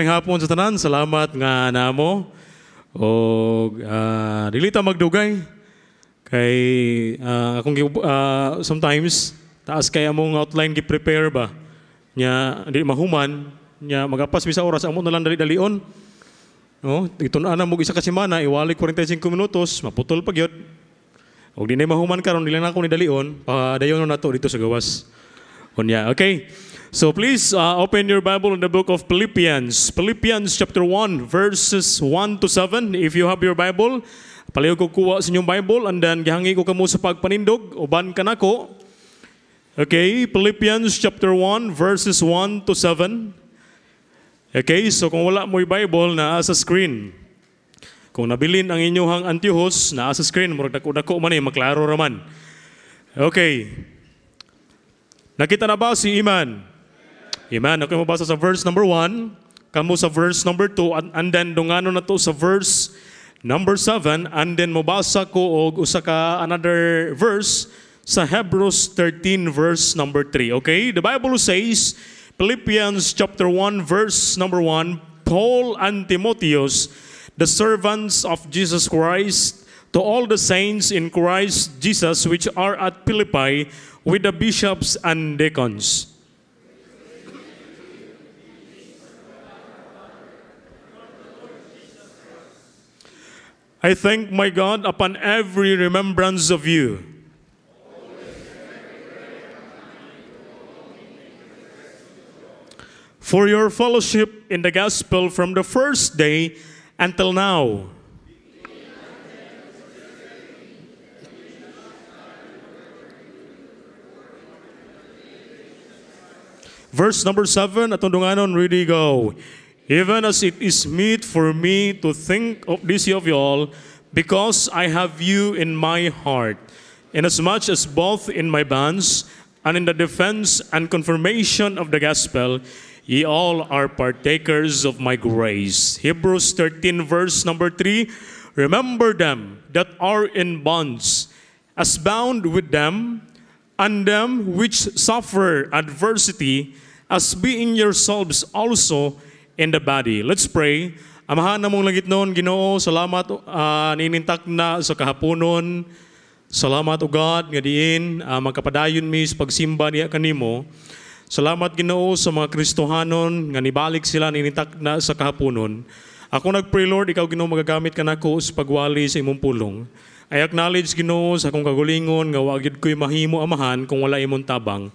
May hapon sa tanan, salamat nga namo. O uh, dili ta magdugay kay uh, akong uh, sometimes taas kay among outline gi prepare ba nya di mahuman nya magapas bisa oras amo na lang dali-dalion. No, itun-ana mo isa ka semana iwali 45 minutos, maputol pa gyud. Og di na mahuman karon dili na ako ni dalion, padayon na to dito sa gawas. Unya, okay. So please uh, open your Bible in the book of Philippians. Philippians chapter 1 verses 1 to 7. If you have your Bible, palayo ko kuha sa inyong Bible and then gihangi ko kamo sa pagpanindog uban ka nako. Okay, Philippians chapter 1 verses 1 to 7. Okay, so kung wala mo yung Bible na sa screen. Kung nabilin ang inyong antihos na sa screen, murag dako-dako man eh, maklaro raman. Okay. Nakita na ba si Iman? Iman, ako mabasa sa verse number 1, kamo sa verse number 2, and, and then dungano na to sa verse number 7, and then mabasa ko og usa ka another verse sa Hebrews 13 verse number 3. Okay? The Bible says, Philippians chapter 1 verse number 1, Paul and Timotheus, the servants of Jesus Christ, to all the saints in Christ Jesus which are at Philippi with the bishops and deacons. I thank my God upon every remembrance of you. For your fellowship in the gospel from the first day until now. Verse number 7, atong dunganon, ready go. Even as it is meet for me to think of this of you all, because I have you in my heart, inasmuch as both in my bonds and in the defense and confirmation of the gospel, ye all are partakers of my grace. Hebrews 13, verse number 3 Remember them that are in bonds, as bound with them, and them which suffer adversity, as being yourselves also in the body. Let's pray. Amahan na mong langit noon, Ginoo, salamat uh, ninintak na sa kahaponon. Salamat o God, nga diin, uh, magkapadayon mi sa pagsimba niya kanimo. Salamat Ginoo sa mga Kristohanon, nga nibalik sila ninintak na sa kahaponon. Ako nagpray Lord, ikaw Ginoo magagamit ka nako sa pagwali sa imong pulong. I acknowledge Ginoo sa akong kagulingon nga wagid ko'y mahimo amahan kung wala imong tabang.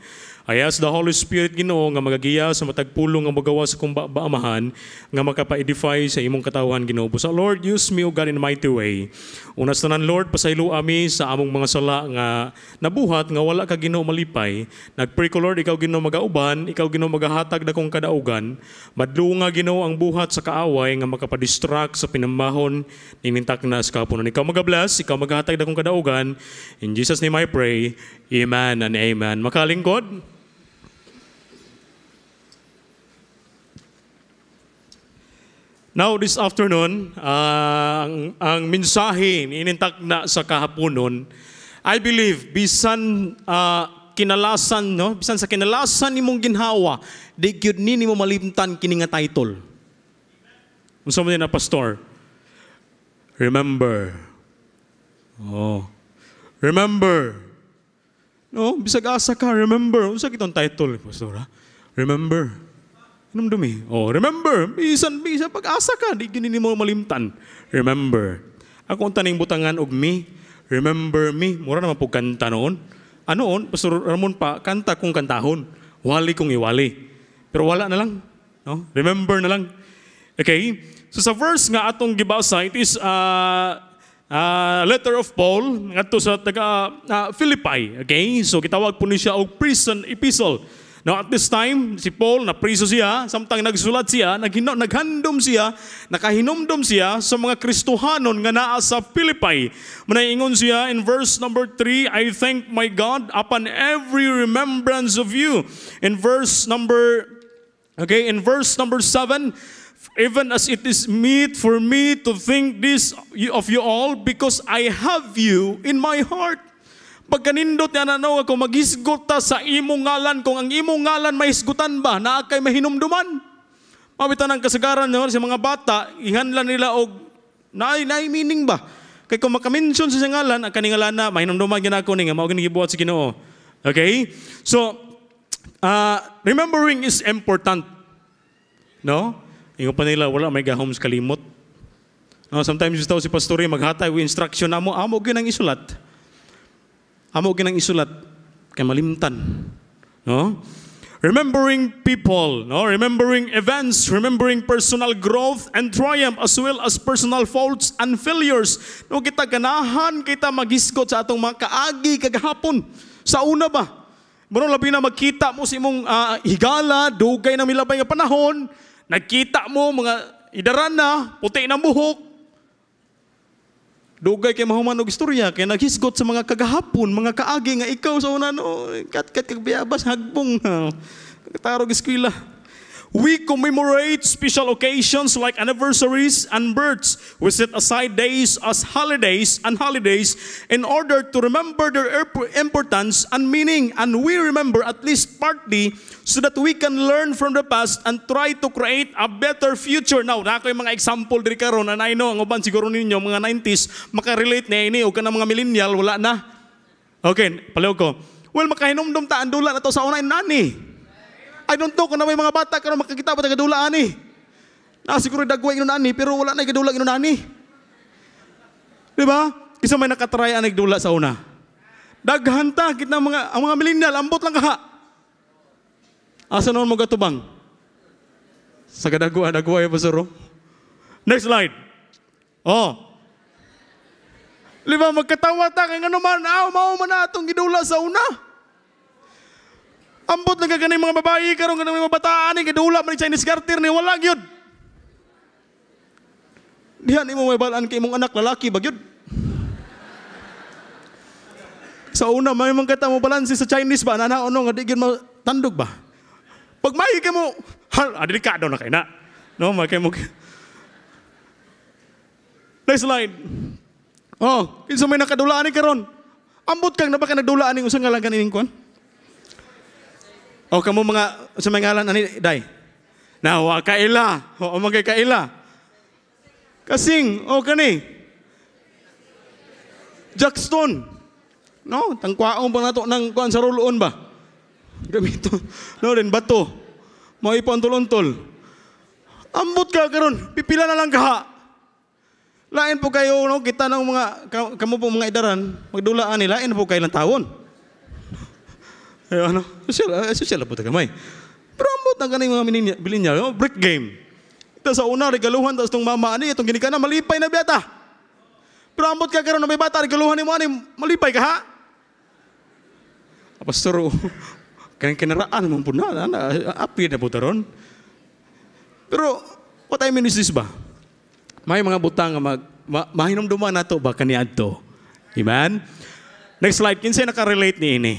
I ask the Holy Spirit Ginoo nga magagiya sa matagpulong nga magawa sa kong baamahan nga makapa-edify sa imong katawhan Ginoo. So Lord, use me o God in mighty way. Unas tanan Lord, pasaylo ami sa among mga sala nga nabuhat nga wala ka Ginoo malipay. Nagpray ko Lord, ikaw Ginoo magauban, ikaw Ginoo magahatag dakong kadaugan. Madlo nga Ginoo ang buhat sa kaaway nga makapadistract sa pinamahon ninintak na sa kapunan. Ikaw magabless, ikaw maghatag dakong kadaugan. In Jesus name I pray. Amen and amen. Makalingkod. Now, this afternoon, uh, ang, ang mensahe inintak na sa kahaponon, I believe, bisan uh, kinalasan, no? bisan sa kinalasan ni mong ginhawa, di gyud ni mo malimtan kini nga title. Unsa man na pastor? Remember. Oh. Remember. No, bisag asa ka, remember. Unsa kitong title, pastor? Ha? Remember. Anong dumi? Oh, remember, bisan bisan pag-asa ka, di gini mo malimtan. Remember. Ako ang taning butangan og me, remember me, mura naman po kanta noon. Ano on, Pastor Ramon pa, kanta kong kantahon. Wali kong iwali. Pero wala na lang. No? Remember na lang. Okay? So sa verse nga atong gibasa, it is uh, uh, letter of Paul ngadto sa taga uh, Philippi. Okay? So gitawag po ni siya og prison epistle. Now at this time, si Paul, na priso siya, samtang nagsulat siya, naghino, naghandom siya, nakahinomdom siya sa mga Kristohanon nga naa sa Philippi. Manaingon siya in verse number 3, I thank my God upon every remembrance of you. In verse number, okay, in verse number 7, even as it is meet for me to think this of you all because I have you in my heart. Pagkanindot niya na ako maghisgot ta sa imong ngalan kung ang imong ngalan may hisgutan ba na kay mahinumduman. Mabitan ang kasagaran no, sa mga bata, ihanlan nila og naay naay meaning ba? Kay kung makamention sa ngalan, ang kaning ngalan na mahinumduman gyud ako ni nga mao gibuhat sa Ginoo. Okay? So, uh, remembering is important. No? Ingo pa nila, wala may gahoms kalimot. No, sometimes gusto si pastor maghatay with instruction amo, amo gyud ang isulat. Amo gyud ang isulat kay malimtan. No? Remembering people, no? remembering events, remembering personal growth and triumph as well as personal faults and failures. No, kita ganahan kita magisgot sa atong mga kaagi kagahapon. Sa una ba? Muro labi na magkita mo si mong uh, higala, dugay na milabay nga panahon, nagkita mo mga idaran na, puti ng buhok, Dugay kay mahuman og istorya kay naghisgot sa mga kagahapon, mga kaagi nga ikaw sa una no, kat kat kagbiabas hagbong. Tarog eskwela. We commemorate special occasions like anniversaries and births. We set aside days as holidays and holidays in order to remember their importance and meaning. And we remember at least partly so that we can learn from the past and try to create a better future. Now, na ako yung mga example diri karon and I know ang uban siguro ninyo mga 90s makarelate na ini o ka mga millennial wala na. Okay, palaw ko. Well, makahinumdum ta andula na to sa una nani. I don't know kung na may mga bata karon makakita ba tagadulaan ni. Na siguro dagway inon ani pero wala na gadula inon ani. Di ba? Kisa may nakatry ang nagdula sa una. Daghan ta kit na mga ang mga millennial ambot lang kaha. Asa naman mo gatubang? Sa kadagwa dagwa ya pasuro. Next slide. Oh. Liba magkatawa ta kay ngano man aw mao man atong gidula sa una. Ambot na kaganing mga babae karon kanang mga bataan ni kadula man Chinese garter ni wala gyud. Dihan imo may balaan kay imong anak lalaki ba gyud? Sa una may mga kata mo balansi sa Chinese ba na ano nga di gyud tandog ba? Pag may kay mo hal ah, delikado na kay na. No, may kay mo Next slide. Oh, kinsa may nakadulaan ni karon? Ambot kang na ba ka nagdulaan ning usa nga lang kanining kwan? O kamo mga sa mga ngalan ani day. Na wa kaila, o magay kaila. Kasing o kani. Jackstone. No, tangkwaon pa nato nang kuan sa ruluon ba? Gamito. No, rin bato. Mo ipon-tol-tol. Ambot ka karon, pipila na lang kaha. Lain po kayo no kita ng mga kamo po mga idaran, magdulaan nila, lain po kayo ng tawon. Eh, ano? Social, uh, social po tagamay. Pero ambot ang kaning mga mininya, bilin niya, oh, brick game. Ito sa una, regaluhan, tapos itong mama, ani, itong ginikana, malipay na biyata. Pero ambot ka karon na may bata, regaluhan ni mo, ani, malipay ka ha? Pastor, oh, kanyang kinaraan mo po na, na api na po taron. Pero, what I mean is this ba? May mga butang mag, ma, mahinumduman na to ba kaniadto? Amen? Next slide, kinsay nakarelate ni ini?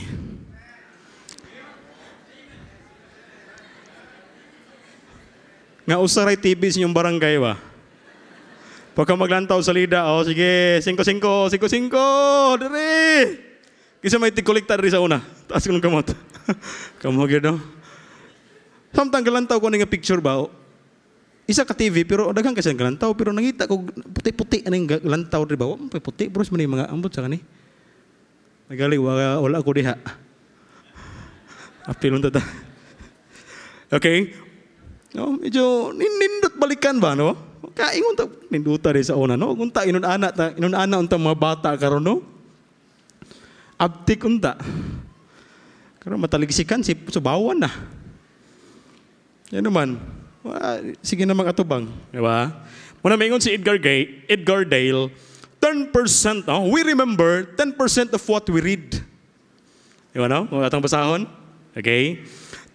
Nga usaray TV sa inyong barangay ba? Pagka maglantaw sa lida, oh sige, 5-5, 5-5, diri! Kisa may tikolekta diri sa una. Taas ko ng kamot. Kamot yun, no? Samtang galantaw ko nga picture ba, oh, isa ka TV, pero daghang kasi galantaw, pero nangita ko puti-puti aning galantaw, di ba? Oh, puti, bros, man mga ambot sa kani. Nagali, wala, wala ako diha. Apilon ta ta. Okay, No, medyo nindot balikan ba no? Kaingon ta ninduta sa una no. Unta inon ana ta inon ana unta mga bata karon no. Abtik unta. Karon mataligsikan si subawan na. Yan naman. Sige na mga atubang. Di ba? Muna maingon si Edgar, Gay, Edgar Dale, 10%, no? we remember 10% of what we read. Di ba no? Mga atong basahon? Okay?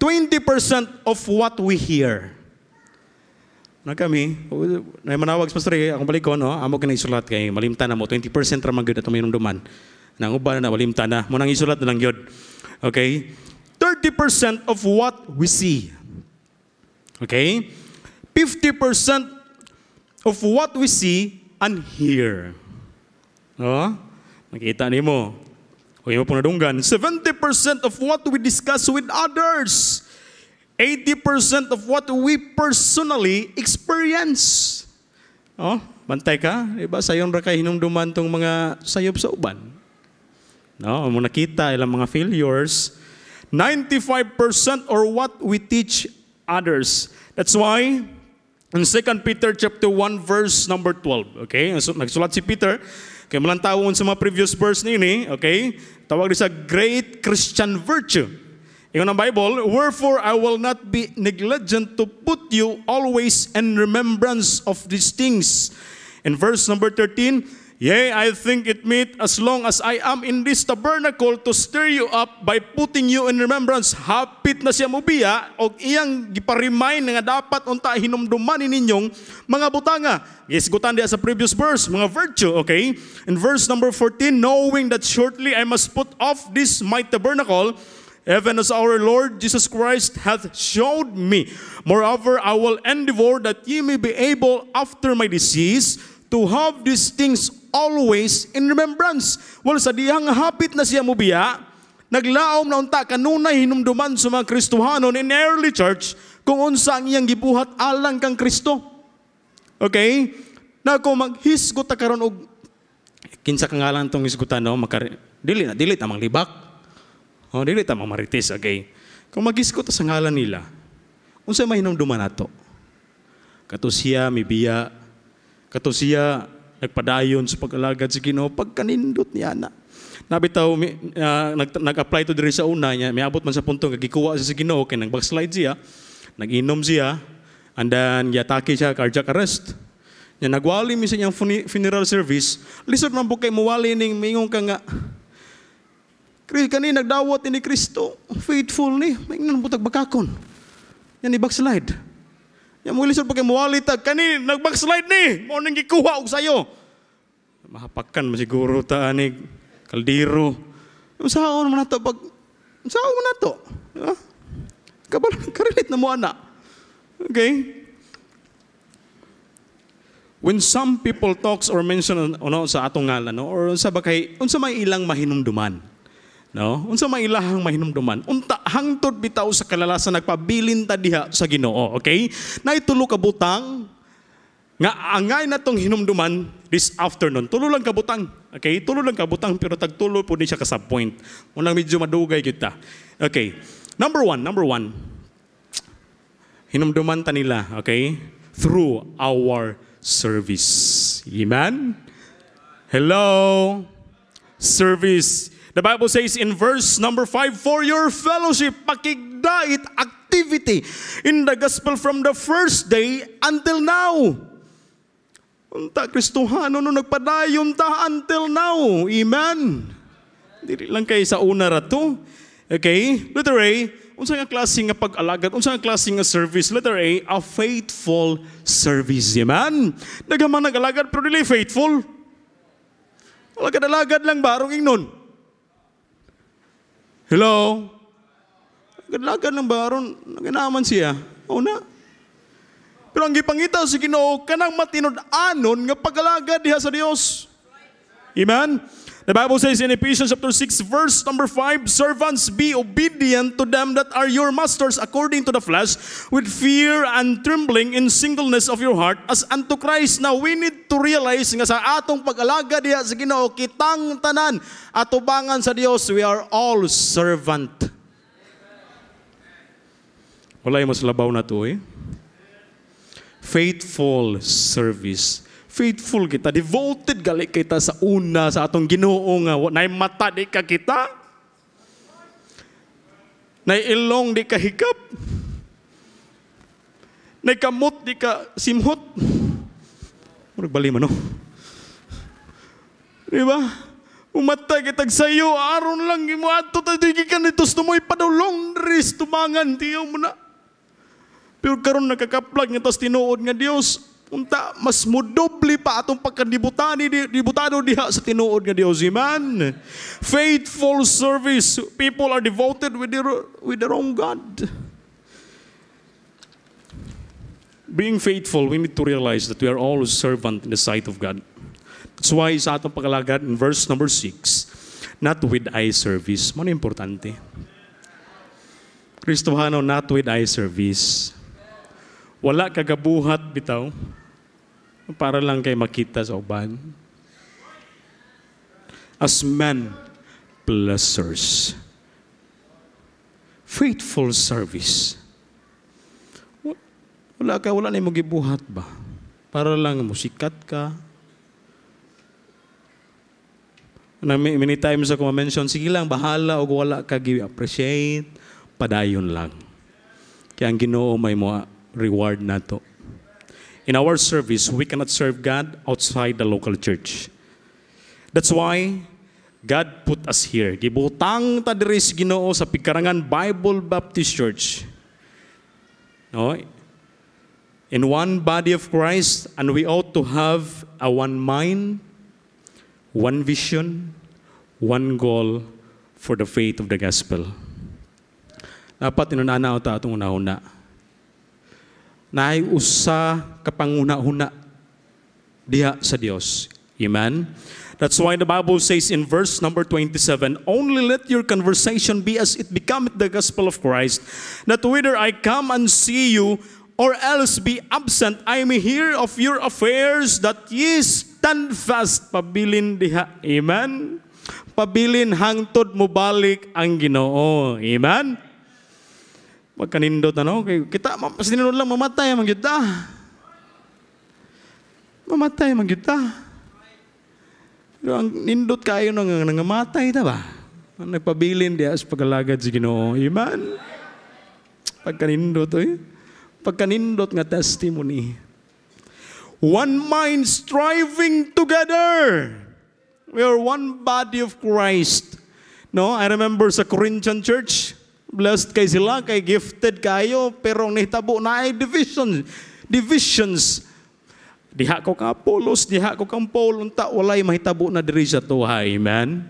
20% of what we hear. Na kami, na manawag sa pastor, akong balik ko, no? amo ka na isulat kay malimta na mo, 20% ramang gyud ato mayroong duman. Nang uban na malimta na, mo nang isulat na lang gyud. Okay? 30% of what we see. Okay? 50% of what we see and hear. No? Nakita ni mo. O yung punadunggan, 70% of what we discuss with others. 80% of what we personally experience. Oh, bantay ka? Diba, sayon ra kay hinumduman tong mga sayop sa uban. No, mo nakita ilang mga failures. 95% or what we teach others. That's why in 2 Peter chapter 1 verse number 12, okay? Nagsulat si Peter, kay malantawon sa mga previous verse nini, okay? Tawag sa great Christian virtue. Ingon ang Bible, Wherefore I will not be negligent to put you always in remembrance of these things. In verse number 13, Yea, I think it meet as long as I am in this tabernacle to stir you up by putting you in remembrance. Hapit na siya mubiya o iyang giparemind nga dapat unta hinumduman ninyong mga butanga. Gisgutan diya sa previous verse, mga virtue, okay? In verse number 14, knowing that shortly I must put off this my tabernacle, even as our Lord Jesus Christ hath showed me. Moreover, I will endeavor that ye may be able after my decease to have these things always in remembrance. Well, sa dihang hapit na siya mubiya, naglaom na unta kanunay hinumduman sa mga Kristohanon in early church kung unsa ang iyang gibuhat alang kang Kristo. Okay? Na kung maghisgot ta karon og kinsa ka ngalan tong hisgutan no, makar dili na dili ta mang libak. Oh, dili ta mang marites, okay? Kung maghisgot ta sa ngalan nila, unsa may hinumduman nato? Siya mibiya, kato siya nagpadayon sa pag-alagad sa Ginoo pagkanindot niya na. Nabitaw uh, nag, nag-apply to diri sa una niya, may abot man sa punto nga gikuha siya sa Ginoo kay nag backslide siya, nag-inom siya, and then yatake siya cardiac arrest. Nya nagwali mi sa iyang funeral service, lisod man po kay muwali ning mingong ka nga kani nagdawat ni Kristo, faithful ni, maingon butag bakakon. Yan ni backslide. Yang mo lisod pagkay muwalit kani nag-backslide ni, mo nang gikuha og sayo. Mahapakan mo siguro ta ani kaldiro. Usahaon man nato pag usahaon man nato. Diba? Kabal karelate na mo ana. Okay? When some people talks or mention ano, sa atong ngalan no, or sa bakay unsa may ilang mahinumduman. No? Unsa may ilahang mahinumduman? Unta hangtod bitaw sa kalalasan nagpabilin ta diha sa Ginoo, okay? Naitulo ka butang nga angay natong hinumduman this afternoon. Tulo lang ka butang. Okay? Tulo lang ka butang pero tagtulo po ni siya ka point. Unang medyo madugay kita. Okay. Number one, number one. Hinumduman ta nila, okay? Through our service. Amen? Hello? Service The Bible says in verse number 5, For your fellowship, pakigdait activity in the gospel from the first day until now. Unta Kristohano no nagpadayon ta until now. Amen. Dili lang kay sa una ra to. Okay? Letter A, unsa nga klase nga pag-alagad, unsa nga klase nga service? Letter A, a faithful service. Amen. Nagaman nag-alagad pero dili faithful. Alagad-alagad lang barong ingnon. Hello? Gadlagan ng baron, naganaman siya. O na. Pero ang gipangita sa Ginoo kanang matinud-anon nga pagalaga diha sa Dios. Amen. The Bible says in Ephesians chapter 6 verse number 5, servants be obedient to them that are your masters according to the flesh with fear and trembling in singleness of your heart as unto Christ. Now we need to realize nga sa atong pag-alaga diha sa Ginoo kitang tanan atubangan sa Dios we are all servant. Wala mas labaw na to eh. Faithful service faithful kita, devoted gali kita sa una sa atong Ginoo nga nay mata di ka kita. Nay ilong di ka hikap. Nay kamot di ka simhot. Murag bali man no. Di ba? Umatay kitag sayo, aron lang imo ato ta di ka nito tumoy padulong ris tumangan tiyo mo na. Pero karon nakakaplag nga tas tinuod nga Dios, Unta, mas mudoble pa atong pagkadibutani, dibutado diha sa tinuod nga Dios. Amen. Faithful service. People are devoted with their, with their own God. Being faithful, we need to realize that we are all a servant in the sight of God. That's why sa atong pagalagad in verse number 6, not with eye service. Mano importante? Kristohano not with eye service. Wala kagabuhat bitaw para lang kay makita sa uban. As men pleasers. Faithful service. Wa- Wala ka, wala na mo gibuhat ba? Para lang musikat ka. Na many times ako ma-mention, sige lang, bahala o wala ka gi-appreciate, padayon lang. Kaya ang ginoo may mo reward na to. In our service, we cannot serve God outside the local church. That's why God put us here. Gibutang ta diri sa Ginoo sa Pikarangan Bible Baptist Church. No? In one body of Christ, and we ought to have a one mind, one vision, one goal for the faith of the gospel. Dapat inunanaw ta atong una-una. Naay usa kapanguna-huna diha sa Dios. Amen. That's why the Bible says in verse number 27, Only let your conversation be as it becometh the gospel of Christ, that whether I come and see you, or else be absent, I may hear of your affairs, that ye stand fast, pabilin diha. Amen? Pabilin hangtod mo balik ang ginoo. Amen? Pagkanindot ano, kay kita mapasinunod lang mamatay man gyud ta. Mamatay man gyud. Pero ang nindot kayo nang nangamatay ta ba? Nagpabilin diya sa pagalagad sa Ginoo. Amen. Pagkanindot eh. Pagkanindot nga testimony. One mind striving together. We are one body of Christ. No, I remember sa Corinthian church, blessed kay sila, kay gifted kayo, pero nahitabo na ay divisions. Divisions. Diha ko ka Apollos, diha ko kang Paul, unta walay mahitabo na diri sa tuha. Amen.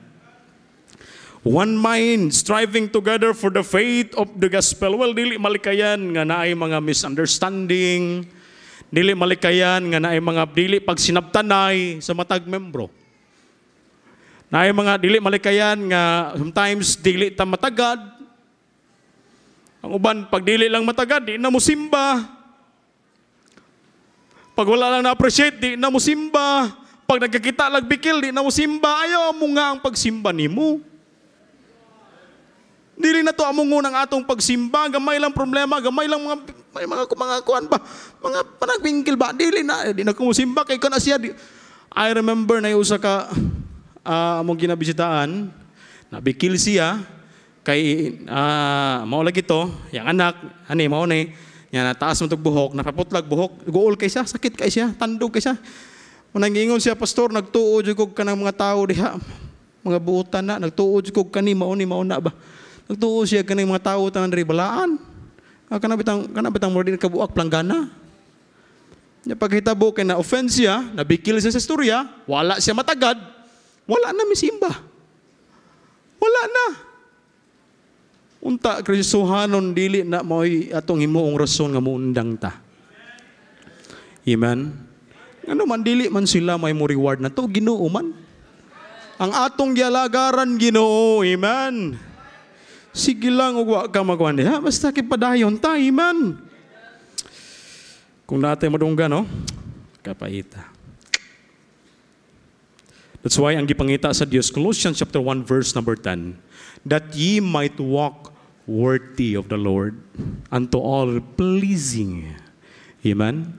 One mind, striving together for the faith of the gospel. Well, dili malikayan nga naay mga misunderstanding. Dili malikayan nga naay mga dili pagsinabtanay sa matag membro. Naay mga dili malikayan nga sometimes dili ta matagad. Ang uban pag dili lang matagad, di na mo simba. Pag wala lang na-appreciate, di na mo simba. Pag nagkakita lang bikil, di na mo simba. Ayaw mo nga ang pagsimba ni mo. Dili na to among unang atong pagsimba, gamay lang problema, gamay lang mga may mga mga kuan ba, mga panagbingkil ba, dili na, di na ko musimba kay kana siya. Di. I remember na usa ka ah, among ginabisitaan, nabikil siya kay ah mao lagi to, yang anak, ani mao ni, yan nataas mo tog buhok, napaputlag buhok, guol kay siya, sakit kay siya, tandog kay siya. Unang ingon siya, pastor, nagtuo jud kog kanang mga tao diha, mga buutan na, nagtuo jud kog kani mao ni mao na ba. Nagtuo siya kaning mga tao tanan diri balaan. Ah, kana bitang kana bitang mo kabuak planggana. Ya paghitabo kay na offense siya, nabikil siya sa istorya, wala siya matagad, wala na misimba. Wala na. Unta Kristohanon dili na mo'y atong himuong rason nga muundang ta. Amen. Ano man dili man sila may mo reward na to Ginoo man. Ang atong gialagaran Ginoo, amen. Sige lang ug wa ka magwan diha basta kipadayon ta, amen. Kung natin madungga no, kapaita. That's why ang gipangita sa Dios Colossians chapter 1 verse number 10 that ye might walk worthy of the Lord unto all pleasing. Amen.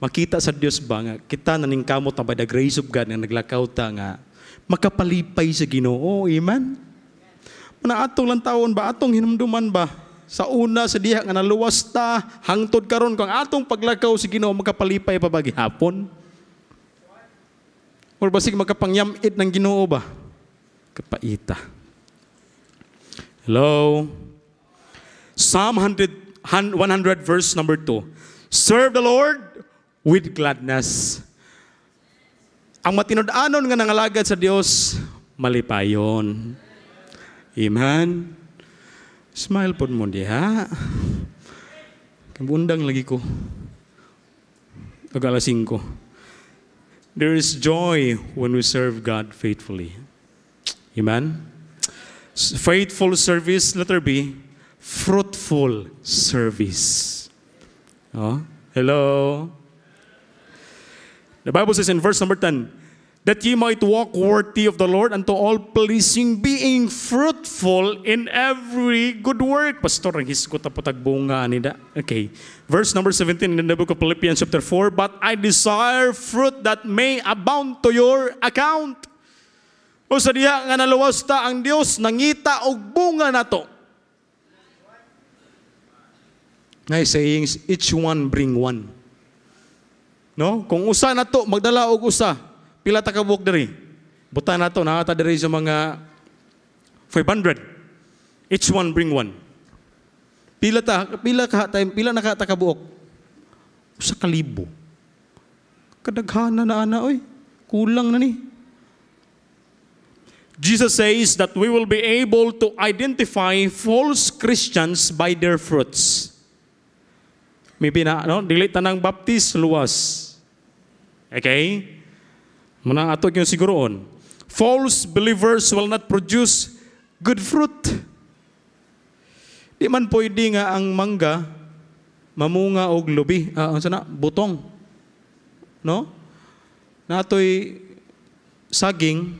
Makita sa Dios ba nga kita naningkamot na by the grace of God nga naglakaw ta nga makapalipay sa Ginoo. Amen. Mana atong lang taon ba atong hinumduman ba sa una sa diha nga naluwas ta hangtod karon kung atong paglakaw sa Ginoo makapalipay pa ba gihapon? Or basig makapangyamit ng Ginoo ba? Kapaita. Hello? Psalm 100, 100 verse number 2. Serve the Lord with gladness. Ang matinud-anon nga nangalagad sa Dios, malipayon. Amen. Smile po mo diha. Kabundang lagi ko. Pag alas 5. There is joy when we serve God faithfully. Amen? Faithful service, letter B. fruitful service. Oh, hello. The Bible says in verse number 10, that ye might walk worthy of the Lord unto all pleasing, being fruitful in every good work. Pastor, ang hisgot na patagbunga nida. Okay. Verse number 17 in the book of Philippians chapter 4, But I desire fruit that may abound to your account. O sa diha nga naluwas ta ang Dios nangita og bunga nato. Ngay sayings, each one bring one. No? Kung usa na to, magdala og usa, pila ta ka buok diri? Buta na to, nakata diri sa mga 500. Each one bring one. Pila ta, pila ka time, pila na ka ta ka buok? Usa ka libo. Kadaghana na ana oy. Kulang na ni. Jesus says that we will be able to identify false Christians by their fruits. Maybe na, no? Dili tanang baptist, luwas. Okay? Muna ato yung siguroon. False believers will not produce good fruit. Di man pwede nga ang mangga mamunga og lubi, uh, sana, butong. No? Natoy saging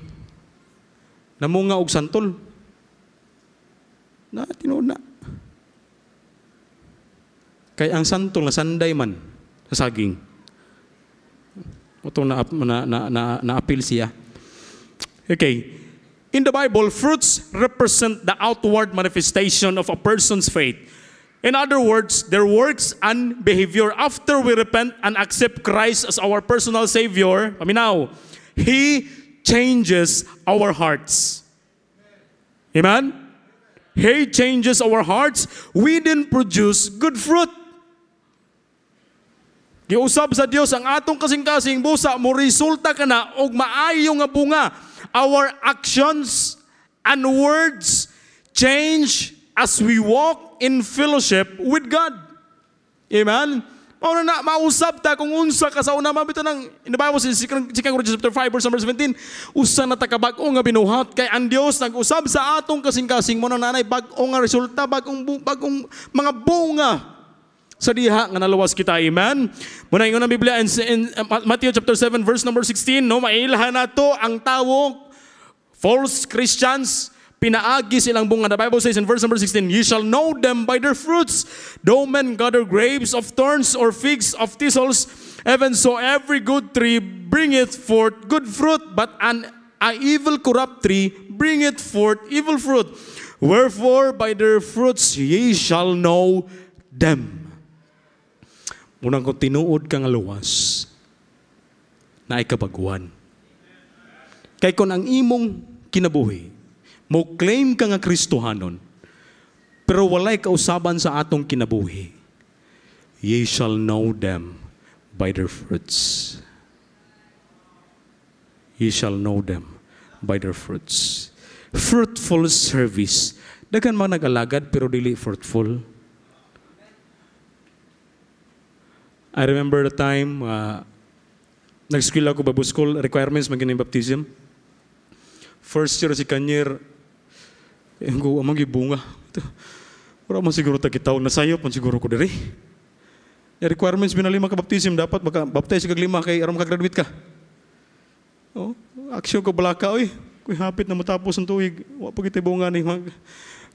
namunga og santol. Na tinuod na. Kay ang santol na sanday man sa saging. Ito na, na, na, na, na-appeal siya. Okay. In the Bible, fruits represent the outward manifestation of a person's faith. In other words, their works and behavior after we repent and accept Christ as our personal Savior. Paminaw, He changes our hearts. Amen? He changes our hearts. We didn't produce good fruit. Giusab sa Dios ang atong kasing-kasing busa mo resulta kana og maayo nga bunga. Our actions and words change as we walk in fellowship with God. Amen? Mao na mausab ta kung unsa ka sa una mabito ng in the Bible says Second Corinthians chapter 5 verse number 17 usa na ta ka bag-o nga binuhat kay ang Dios nag-usab sa atong kasing-kasing mo na nanay bag-o nga resulta bagong bagong mga bunga sa diha nga naluwas kita amen muna ingon ang Biblia in, in uh, Matthew chapter 7 verse number 16 no mailhan nato ang tawo false Christians Pinaagi silang bunga. The Bible says in verse number 16, You shall know them by their fruits. Though men gather grapes of thorns or figs of thistles, even so every good tree bringeth forth good fruit, but an a evil corrupt tree bringeth forth evil fruit. Wherefore by their fruits ye shall know them. Munang kung tinuod kang luwas, na ikabaguan. Kay kung ang imong kinabuhi, mo claim ka nga Kristohanon, pero walay kausaban sa atong kinabuhi, ye shall know them by their fruits. Ye shall know them by their fruits. Fruitful service. Dagan man nag-alagad pero dili fruitful. I remember the time uh, nag-school ako Bible school requirements maging baptism. First year si Kanyer eh, ko amang gibunga. Wala man siguro takitaw na sayo pun siguro ko diri. The requirements binalima ka baptism dapat maka baptize lima kay aron maka-graduate ka. Oh, aksyon ko balaka oy. Kuy hapit na matapos ang tuig. Wa pa kita bunga ni mag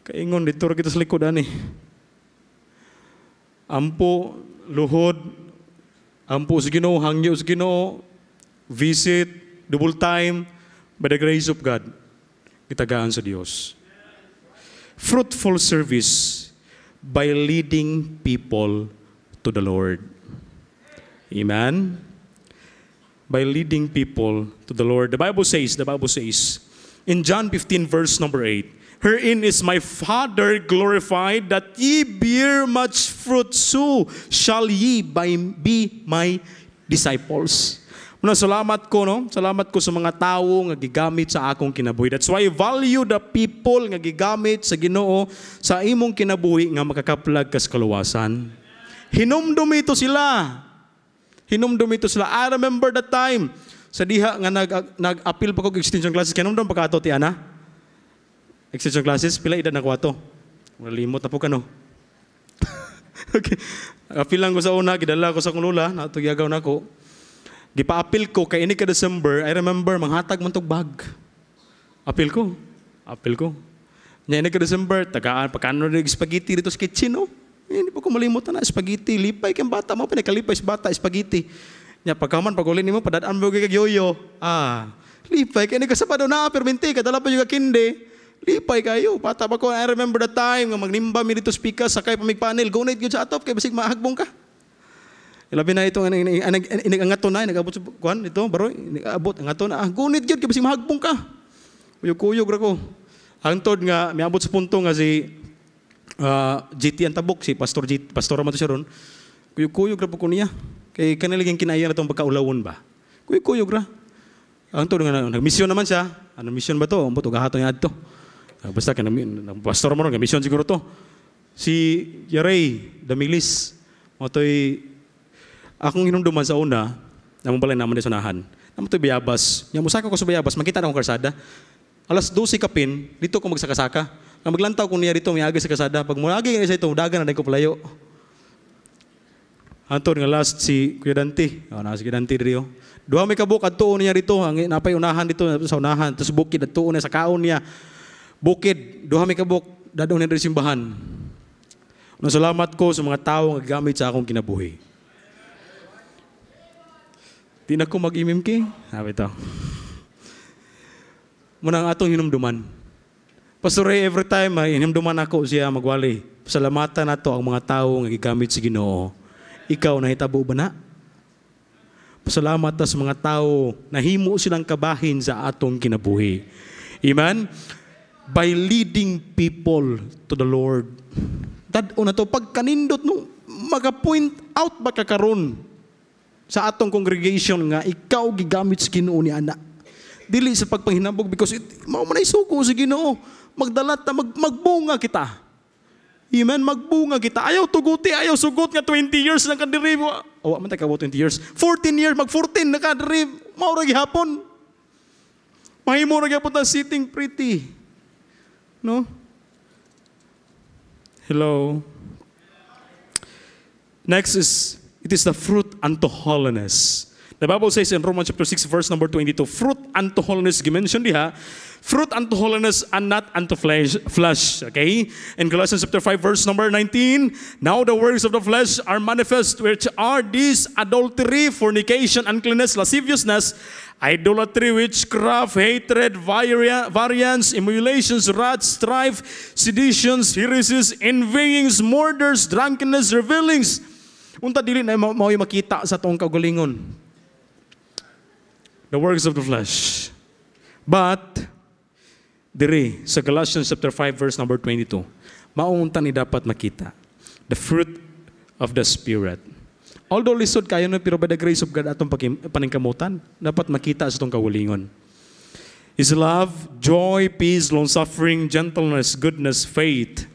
kaingon dito kita sa likod ani. Ampo luhod ampo sa Ginoo hangyo sa Ginoo visit double time by the grace of God gitagaan sa Dios fruitful service by leading people to the Lord. Amen. By leading people to the Lord. The Bible says, the Bible says, in John 15, verse number 8, Herein is my Father glorified, that ye bear much fruit, so shall ye by, be my disciples. Una, salamat ko, no? Salamat ko sa mga tao nga gigamit sa akong kinabuhi. That's why I value the people nga gigamit sa Ginoo sa imong kinabuhi nga makakaplag kas kaluwasan. Hinumdum ito sila. Hinumdum ito sila. I remember that time sa diha nga nag nag-appeal pa ko extension classes kinumdum pa ka ato ti ana. Extension classes pila edad na ko ato? Malimot na po ka, no? okay. Apil lang ko sa una, gidala ko sa kong lula, natugyagaw na ko. Gipa-apil ko, kay ini ka December, I remember, manghatag man tog bag. Apil ko. Apil ko. Nya ini ka December, tagaan, pagkano rin spaghetti dito sa kitchen, no? Eh, Hindi pa ko malimot na, spaghetti. Lipay kang bata mo, pinakalipay sa bata, spaghetti. Nya pagkaman, pag uli mo, padadaan mo kay yoyo. Ah, lipay, kaya ni ka sa pado na, perminti, kadala pa yung kinde. Lipay kayo. Bata pa ko, I remember the time, nga magnimba mi dito speaker, sakay pa mig panel, gunit yun sa atop, kay basig mahagbong ka. Ilabi na ito, inagangato na, nag-abot sa kuhan, ito, baro, nag-abot, angato na, ah, gunit yun, kay basig mahagbong ka. Kuyog-kuyog ra ko. Hangtod nga, may abot sa punto nga si uh, GT Antabok, si Pastor GT, Pastor Amato siya ron, kuyog-kuyog ra ko niya. Kay kaniliging kinaya na itong pagkaulawon ba? Kuyog-kuyog ra. Hangtod nga, nag-mission naman siya. Ano mission ba to? Ambot, ugahato niya to. Basta ka, pastor mo ron, mission siguro to. Si Yaray Damilis, mo to'y akong hinumduman sa una, namang balay naman sa unahan. Naman to'y bayabas. Yung musaka ko sa bayabas, makita na akong karsada. Alas 12 kapin, dito ko magsakasaka. Nga maglantaw ko niya dito, may aga sa kasada. Pag mulagi nga sa ito, dagan na ko palayo. Anton nga last si Kuya Dante. Oh, na si Kuya Dante dito. Duha may kabuk at tuon niya dito. Ang napay unahan dito sa unahan. Tapos bukid at tuon niya sa kaon niya. Bukid. Duha may kabuk. Dadong dito simbahan. Nung salamat ko sa mga tao nga gamit sa akong kinabuhi. Di ko mag-imim ki. Sabi ito. Muna ang atong hinumduman. Pastor every time ay hinumduman ako siya magwali. Salamatan nato ang mga tao nga gigamit sa Ginoo. Ikaw nahitabo ba na? Pasalamat sa mga tao na himo silang kabahin sa atong kinabuhi. Amen? By leading people to the Lord. Tad na to pag kanindot no maga-point out ba ka karon sa atong congregation nga ikaw gigamit sa Ginoo ni ana. Dili sa pagpanghinabog because it, mao man ay suko sa Ginoo. Magdalat ta mag, magbunga kita. Amen, magbunga kita. Ayaw tuguti, ayaw sugot nga 20 years lang kadiri mo. O, man tayo 20 years. 14 years, mag 14 na kadiri. Maura gihapon. Mahimo ra gyapon ta sitting pretty. No? Hello. Next is it is the fruit unto holiness. The Bible says in Romans chapter 6 verse number 22, fruit unto holiness gimension diha, fruit unto holiness and not unto flesh, flesh. Okay? In Galatians chapter 5 verse number 19, now the works of the flesh are manifest, which are these adultery, fornication, uncleanness, lasciviousness, idolatry, witchcraft, hatred, variance, emulations, wrath, strife, seditions, heresies, envyings, murders, drunkenness, revelings. Unta dili na mo makita sa tong kaugalingon the works of the flesh. But, diri, sa Galatians chapter 5 verse number 22, maunta ni dapat makita. The fruit of the Spirit. Although lisod kayo na, pero by the grace of God atong paningkamutan, dapat makita sa itong. Is love, joy, peace, long-suffering, gentleness, goodness, faith,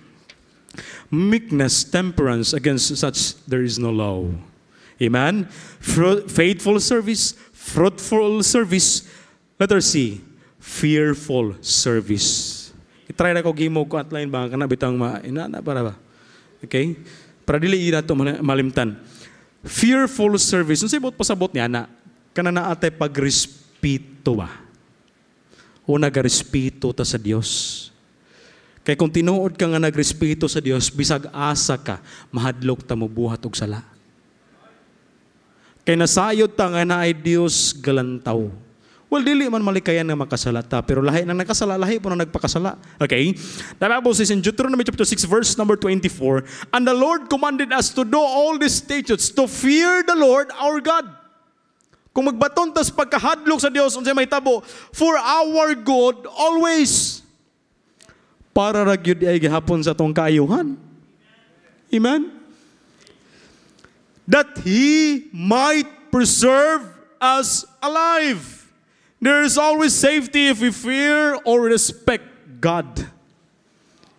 meekness, temperance, against such there is no law. Amen? Faithful service, fruitful service. Letter C, fearful service. I-try na ko gimo ko outline ba kana bitang ma ina na para ba. Okay? Para dili ina to malimtan. Fearful service. Unsa bot pasabot niya na kana na ate pagrespeto ba? O nagarespeto ta sa Dios. Kay kung tinuod ka nga nagrespeto sa Dios, bisag asa ka, mahadlok ta mo buhat og sala. Kay nasayod ta nga na ay Dios galantaw. Well, dili man malikayan nga makasala ta, pero lahi nang nakasala, lahi po nang nagpakasala. Okay? The Bible says in Deuteronomy chapter 6, verse number 24, And the Lord commanded us to do all these statutes, to fear the Lord our God. Kung magbaton tas pagkahadlok sa Dios unsay may tabo, for our good always. Para ra gyud ay gihapon sa tong kaayuhan. Amen that He might preserve us alive. There is always safety if we fear or respect God.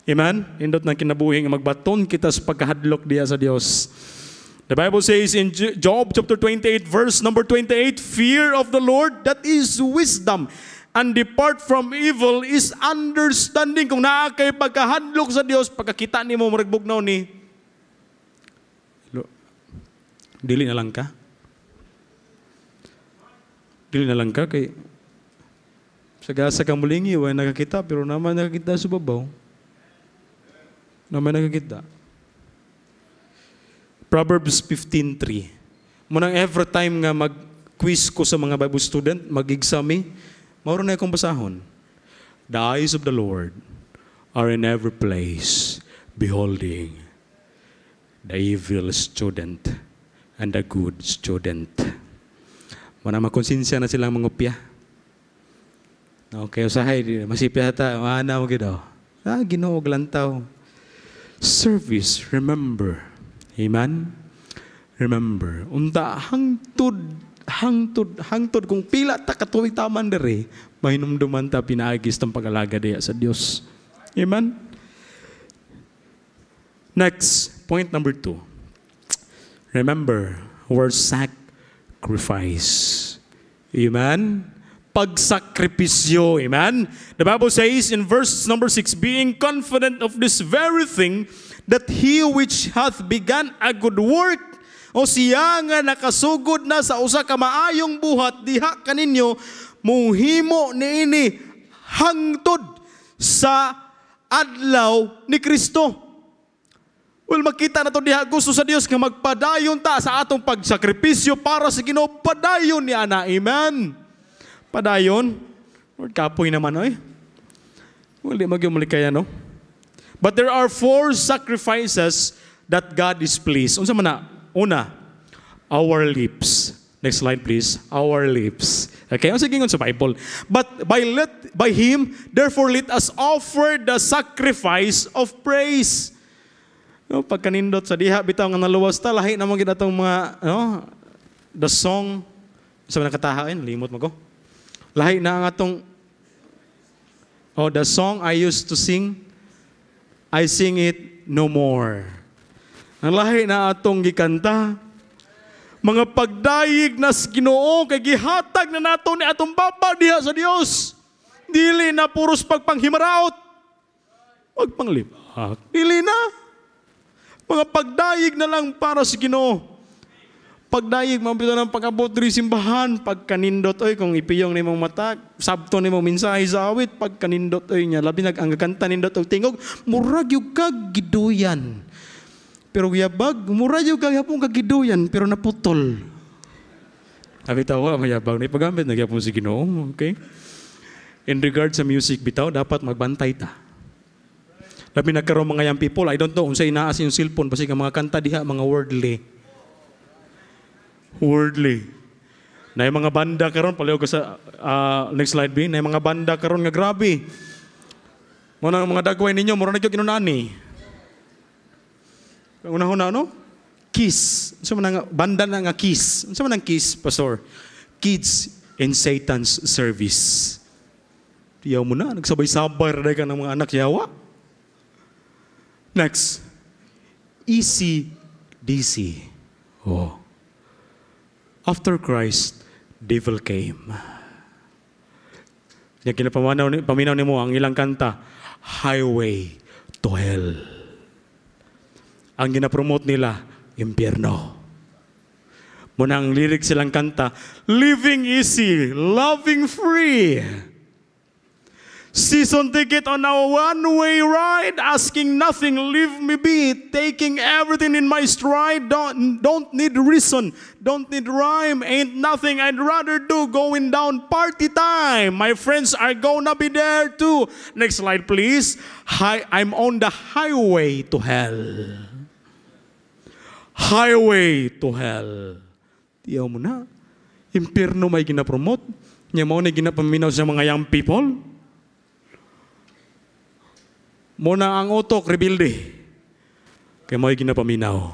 Amen? Indot ng kinabuhi nga magbaton kita sa pagkahadlok diya sa Dios. The Bible says in Job chapter 28 verse number 28, fear of the Lord that is wisdom, and depart from evil is understanding kung naa kay pagkahadlok sa Dios pagkakita nimo maregbugnaw ni dili na lang ka? Dili na lang ka kay sagasa ka mulingi wa nakakita pero naman nakakita sa babaw. Naman nakakita. Proverbs 15.3 Munang every time nga mag-quiz ko sa mga Bible student, mag-exami, Mauro na akong basahon. The eyes of the Lord are in every place, beholding the evil student and the good student. Mana makonsensya na silang mangupya. Okay, usahay, masipya ta, mana mo gidaw. Ah, ginoo lantaw. Service, remember. Amen? Remember. Unta, hangtod hangtod hangtod kung pila ta katuig taman dere mahinumduman ta pinaagis tang pag-alaga diya sa Dios. Amen. Next, point number two. Remember, word sacrifice. Amen. Pagsakripisyo. Amen. The Bible says in verse number six, being confident of this very thing, that he which hath begun a good work o siya nga nakasugod na sa usa ka maayong buhat diha kaninyo muhimo niini hangtod sa adlaw ni Kristo. Well, makita na to diha gusto sa Dios nga magpadayon ta sa atong pagsakripisyo para sa Ginoo padayon ni ana. Amen. Padayon. Lord kapoy naman oy. Well, di magyong malikaya no. But there are four sacrifices that God is pleased. Unsa man na? Una, our lips. Next slide please. Our lips. Okay, ang sige sa Bible. But by let by him, therefore let us offer the sacrifice of praise. No, pagkanindot sa diha bitaw nga naluwas ta lahi na gid atong mga no, the song sa mga katahain, limot mo ko. Lahi na ang atong Oh, the song I used to sing, I sing it no more. Ang lahi na atong gikanta, mga pagdayig nas Ginoo kay gihatag na nato ni atong baba diha sa Dios. Dili na puros pagpanghimaraot. Wag panglibak. Dili na. Mga pagdayig na lang para sa Ginoo. Pagdayig mabito ng pag-abot diri simbahan, pagkanindot oy kung ipiyong nimong mata, sabto nimo mensahe sa awit, pagkanindot oy nya labi nag nindot og tingog, murag yung kag giduyan. Pero yabag, mura yung kagapong kagiduyan, pero naputol. Sabi tawa, mayabag na ipagamit, nagyapon si Ginoo. Okay? In regard sa music, bitaw, dapat magbantay ta. Labi nagkaroon mga young people, I don't know, unsay inaas yung cellphone, basi ka mga kanta diha, mga wordly. Wordly. Na mga banda karon palayo ko sa uh, next slide B, na mga banda karon nga grabe. Muna mga dagway ninyo, mura na gyud kinunani. Una-una no? Kiss. Sa man nga banda na nga kiss. Sa man ang kiss, pastor? Kids in Satan's service. Tiyaw mo na, nagsabay-sabay rin ka ng mga anak yawa. Next. Easy DC. Oh. After Christ, devil came. Yung kinapamanaw ni, paminaw ni mo ang ilang kanta, Highway to Hell. Ang ginapromote nila, impyerno. Muna ang lyrics silang kanta, Living easy, loving free. Season ticket on our one-way ride, asking nothing, leave me be, taking everything in my stride, don't, don't need reason, don't need rhyme, ain't nothing I'd rather do, going down party time. My friends are gonna be there too. Next slide, please. Hi, I'm on the highway to hell. Highway to hell. Tiyaw mo na. Impirno may ginapromote. Niya mo na ginapaminaw sa mga young people. Muna ang utok, rebuilde. Kaya mo ginapaminaw.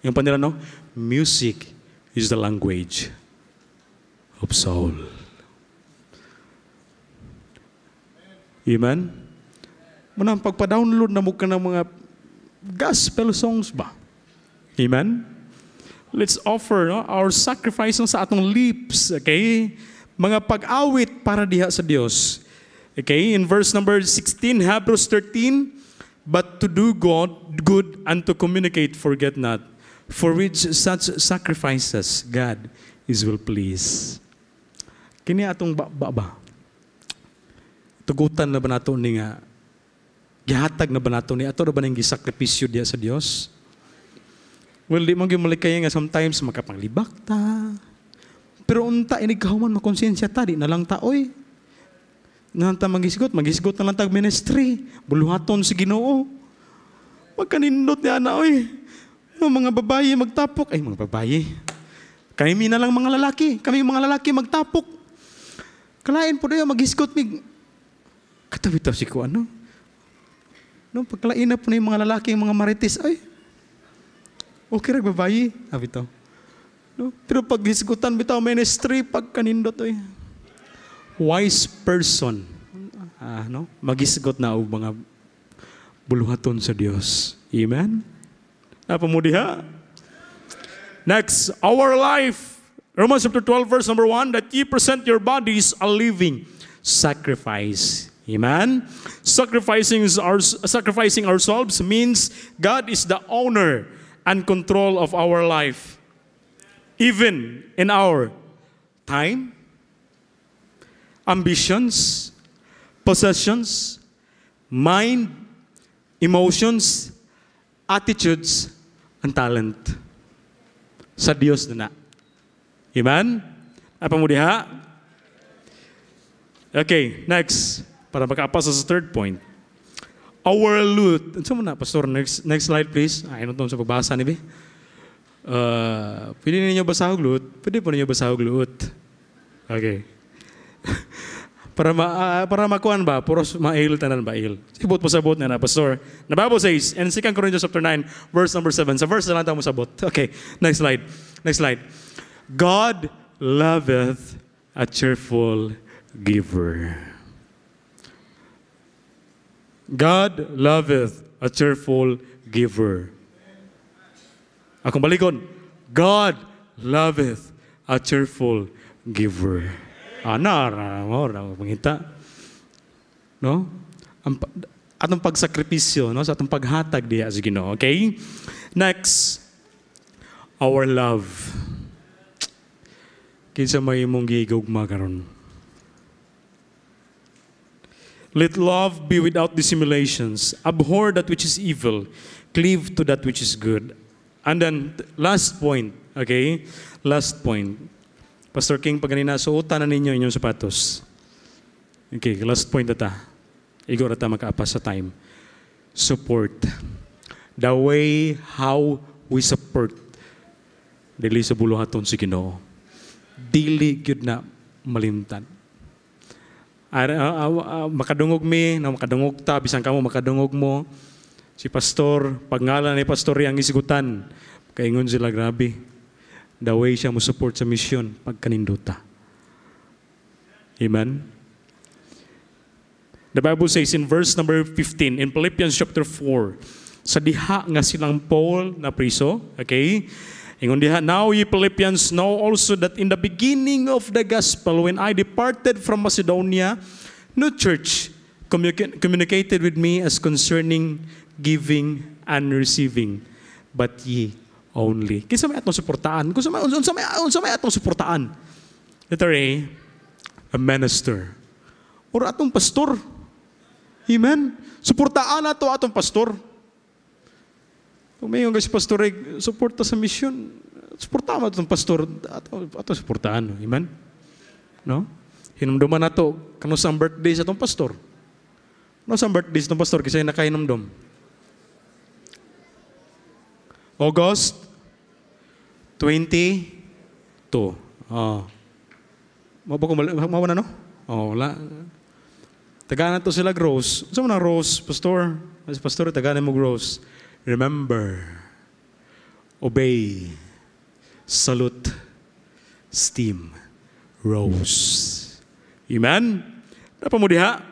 Yung panila, no? Music is the language of soul. Amen? Muna, pagpa-download na mo ka ng mga gospel songs ba? Amen? Let's offer no, our sacrifice sa atong lips, okay? mga pag-awit para diha sa Dios. Okay, in verse number 16, Hebrews 13, but to do God good and to communicate, forget not, for which such sacrifices God is well pleased. Kini atong ba, ba? Tugutan na ba nato ni nga gihatag na ba nato ni ato na ba ning gisakripisyo diya sa Dios? Well, di man malikay nga sometimes makapanglibak ta. Pero unta inig kahuman makonsensya ta di na lang ta. Nang ta magisgot, magisgot na lang tag ministry. Buluhaton si Ginoo. Magkanindot niya na oy. Yung mga babaye magtapok. Ay, mga babaye. Kami na lang mga lalaki. Kami mga lalaki magtapok. Kalain po doon, magisgot mig. Katabi si ko ano. No, pagkalain na po na yung mga lalaki, yung mga marites, ay, okay rin babayi. Sabi to. No? Pero pag hisgutan bitaw ministry, pag kanindot, ay, wise person, ah, no? magisgot na og mga buluhaton sa Dios. Amen? Napamudiha? Next, our life. Romans chapter 12, verse number 1, that ye present your bodies a living sacrifice. Amen? Sacrificing, our, sacrificing ourselves means God is the owner and control of our life. Even in our time, ambitions, possessions, mind, emotions, attitudes, and talent. Sa Diyos na na. Amen? Apa mo diha? Okay, next. Para makapasa sa third point. Our loot. Ano mo na, Pastor? Next, next slide, please. Ay, ano sa pagbasa ni Be? Uh, pwede ninyo basahog loot? Pwede po ninyo basahog loot. Okay. Para ma uh, para makuan ba? Puros mail tanan ba il? Sibot po sabot na na pastor. The bible says in 2 corinthians chapter 9 verse number 7 sa verse na lang mo sabot okay next slide. Next slide. God loveth a cheerful giver. God loveth a cheerful giver. Akong balikon, God loveth a cheerful giver. Ana, mo ra mangita. No? Ang atong pagsakripisyo, no, sa atong paghatag diha sa Ginoo, okay? Next, our love. Kinsa may imong gigugma karon? Let love be without dissimulations. Abhor that which is evil. Cleave to that which is good. And then, last point, okay? Last point. Pastor King, pag ganina, suotan na ninyo inyong sapatos. Okay, last point na ta. Igo na ta makaapas sa time. Support. The way how we support dili sa buluhaton si Ginoo. Dili gyud na malimtan uh, uh, uh, makadungog mi, na makadungog ta, bisan kamo makadungog mo. Si pastor, pagngalan ni pastor ang isigutan, kaingon sila grabe. The way siya mo support sa mission pagkaninduta. Amen? The Bible says in verse number 15, in Philippians chapter 4, sa diha nga silang Paul na priso, okay? Ingon diha, now ye Philippians know also that in the beginning of the gospel, when I departed from Macedonia, no church communicated with me as concerning giving and receiving, but ye only. Kinsa may atong suportaan? Kung sa may unsa may unsa may atong suportaan? Letter A, a minister. Or atong pastor. Amen. Suportaan ato atong pastor. Kung may yung pastor suporta sa mission, suporta mo itong pastor, ato, ato suportaan. Amen? No? Hinumduman na to, kano sa birthday sa itong pastor. Ano sa birthday sa itong pastor, kasi nakainumdum. August 22. Oh. Mabo ko mawa na no? Oh, wala. Taga na to sila. Saan mo na rose, pastor? Mas pastor, taga na mo gross. Remember, obey, salute, steam, rose. Amen? Dapat mo diha?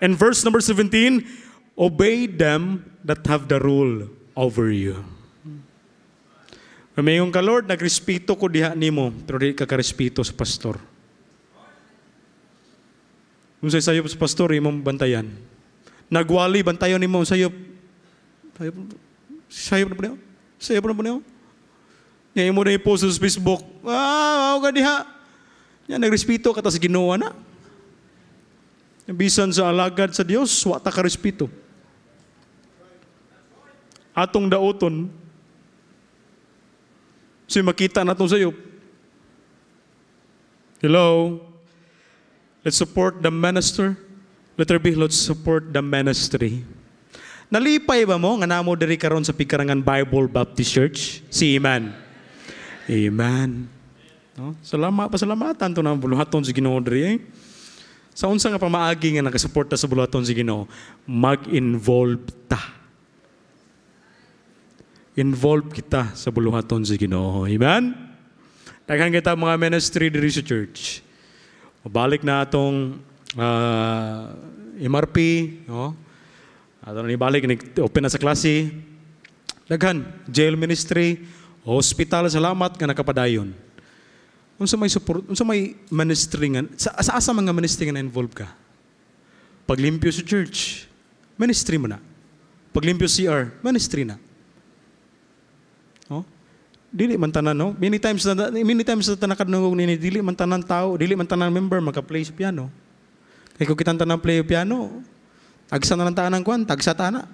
And verse number 17, obey them that have the rule over you. Mayong ka, Lord, nagrespeto ko diha nimo, pero di ka karespeto sa pastor. Kung sa sayop sa pastor, imong bantayan. Nagwali, bantayan ni mo sayop. Sayop, sayop na po niyo? Sayop na po niyo? Ngayon mo na i-post sa Facebook. Ah, ako ka diha. Yan, nagrespeto ka ta sa ginawa na. Bisan sa alagad sa Dios, wata ka respeto. Atong daoton, si makita na itong sayop. Hello? Let's support the minister. Letter B, let's support the ministry. Nalipay ba mo nga namo diri karon sa Pikarangan Bible Baptist Church? Si Iman. Amen. No? Salamat, pasalamatan to na buluhaton si Ginoo diri. Eh. Sa unsa nga pamaagi nga nakasuporta sa buluhaton si Ginoo, mag-involve ta. Involve kita sa buluhaton si Ginoo. Amen. Daghan kita mga ministry diri sa church. Balik na atong uh, MRP, no? Ato ni balik open na sa klase. Daghan, jail ministry, hospital salamat nga nakapadayon. Unsa may support, unsa may ministry nga sa, sa asa mga ministry nga na-involve ka? Paglimpyo sa church, ministry mo na. Paglimpyo CR, ministry na. Dili man tanan no. Many times na many times na tanakadungog ni dili man tanan tao, dili man tanan member maka-play sa piano. Kay kung kitan tanan play piano, agsa na lang tanan kwan, tagsa tana.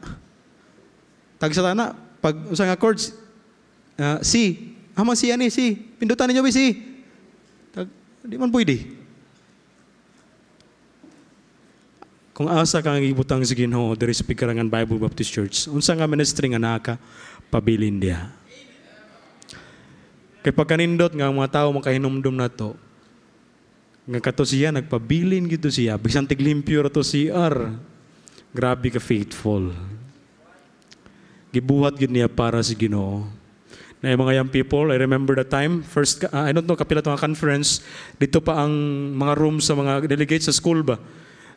Tagsa tana pag usang chords uh, C, hama C ani C, pindutan ninyo ba C? Tag, di man pwede. Kung asa kang ibutang sa Ginoo diri sa Pikarangan Bible Baptist Church, unsa nga ministry nga naka pabilin diha. Kay pagkanindot nga mga tao makahinumdum na to, nga kato siya, nagpabilin gito siya, bisan tiglimpyo to CR. Grabe ka faithful. Gibuhat gid niya para sa Ginoo. Na yung mga young people, I remember the time, first, uh, I don't know, kapila to nga conference, dito pa ang mga room sa mga delegates sa school ba?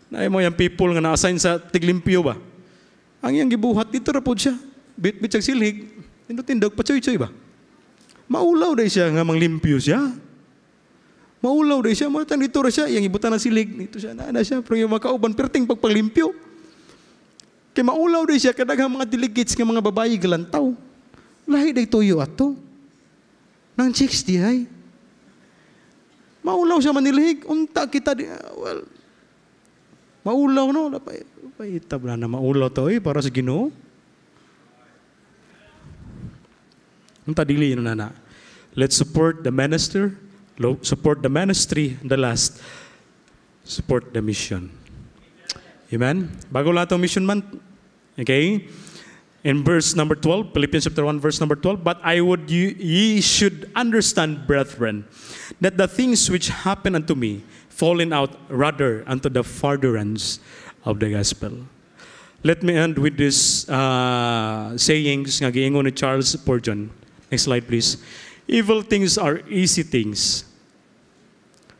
Na yung mga young people nga na-assign sa tiglimpyo ba? Ang iyang gibuhat, dito ra po siya. Bit, bit silhig, tindog-tindog, patsoy-tsoy ba? Maulaw day siya nga manglimpyo siya. Maulaw day siya, mo dito ra siya, iyang ibutan ng silig, dito siya na siya, pero yung makauban perting pagpaglimpyo. Kay maulaw day siya kadaghang mga delegates nga mga babayi galantaw. Lahi day tuyo ato. Nang chicks di ay. Maulaw siya manilhig, unta kita di, well, maulaw no, lapay, lapay itab na na maulaw to eh, para sa Ginoo. Yun na na. Let's support the minister, support the ministry, the last, support the mission. Amen? Bago lang itong mission month, okay? In verse number 12, Philippians chapter 1, verse number 12, But I would, you, ye should understand, brethren, that the things which happen unto me, falling out rather unto the furtherance of the gospel. Let me end with this uh, sayings nga giingon ni Charles Spurgeon. Next slide, please. Evil things are easy things.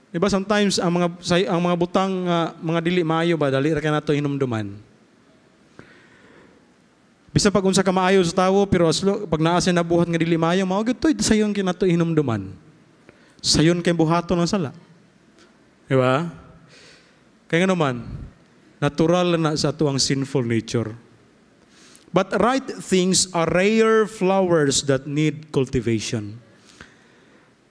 Diba sometimes ang mga say, ang mga butang uh, mga dili maayo ba dali ra kanato hinumduman. Bisa pag unsa ka maayo sa tawo pero aslo pag naa na buhat nga dili maayo mao gyud toy sayon kinato hinumduman. Sayon kay buhaton ng sala. Diba? Kaya nga naman, natural na sa ato ang sinful nature. But right things are rare flowers that need cultivation.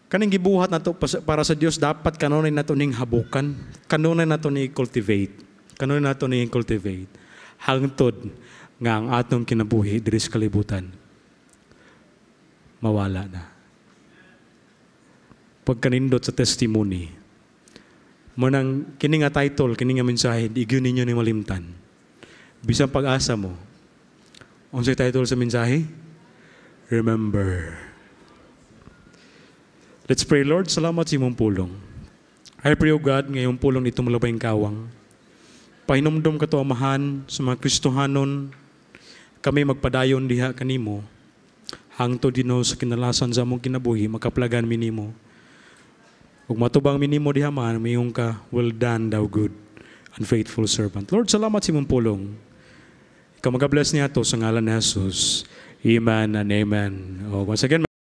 Kaning gibuhat nato para sa Dios dapat kanunay nato ning habukan, kanunay nato ni cultivate. Kanunay nato ni cultivate. Hangtod nga ang atong kinabuhi diri sa kalibutan mawala na. Pagkanindot sa testimony, manang kini nga title, kini nga mensahe, igyon ninyo ni malimtan. Bisang pag-asa mo, unsay title sa mensahe? Remember. Let's pray, Lord. Salamat sa imong pulong. I pray, O God, ngayong pulong nito malabayang kawang. Pahinumdum ka to amahan sa mga Kristohanon, kami magpadayon diha kanimo. Hangto dino sa kinalasan sa among kinabuhi, makaplagan minimo. Ug matubang minimo diha man, mayong ka, well done, thou good and faithful servant. Lord, salamat sa imong pulong. Ikaw magabless niya to sa ngalan ni Jesus. Amen and amen. Oh, once again,